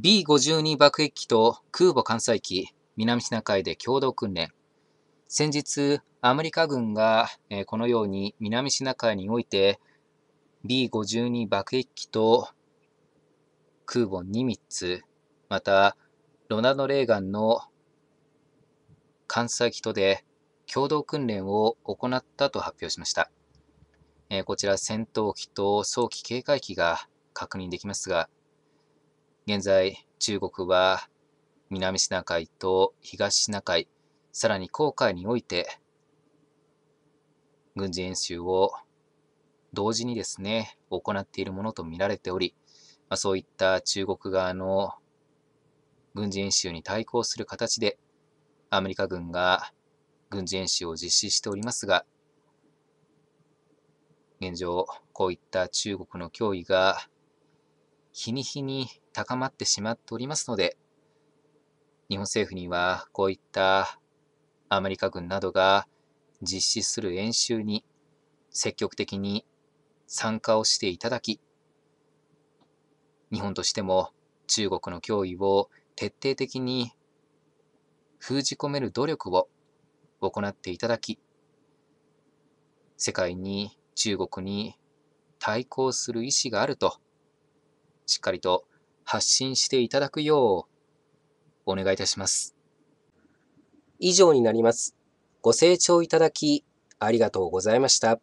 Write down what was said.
B52 爆撃機と空母艦載機、南シナ海で共同訓練。先日、アメリカ軍が、え、このように南シナ海において B52 爆撃機と空母ニミッツ、またロナド・レーガンの艦載機とで共同訓練を行ったと発表しました。え、こちら戦闘機と早期警戒機が確認できますが、現在中国は南シナ海と東シナ海、さらに黄海において軍事演習を同時にですね、行っているものとみられており、まあ、そういった中国側の軍事演習に対抗する形で、アメリカ軍が軍事演習を実施しておりますが、現状、こういった中国の脅威が日に日に高まってしまっておりますので、日本政府にはこういったアメリカ軍などが実施する演習に積極的に参加をしていただき、日本としても中国の脅威を徹底的に封じ込める努力を行っていただき、世界に中国に対抗する意思があると、しっかりと発信していただくようお願いいたします。以上になります。ご清聴いただきありがとうございました。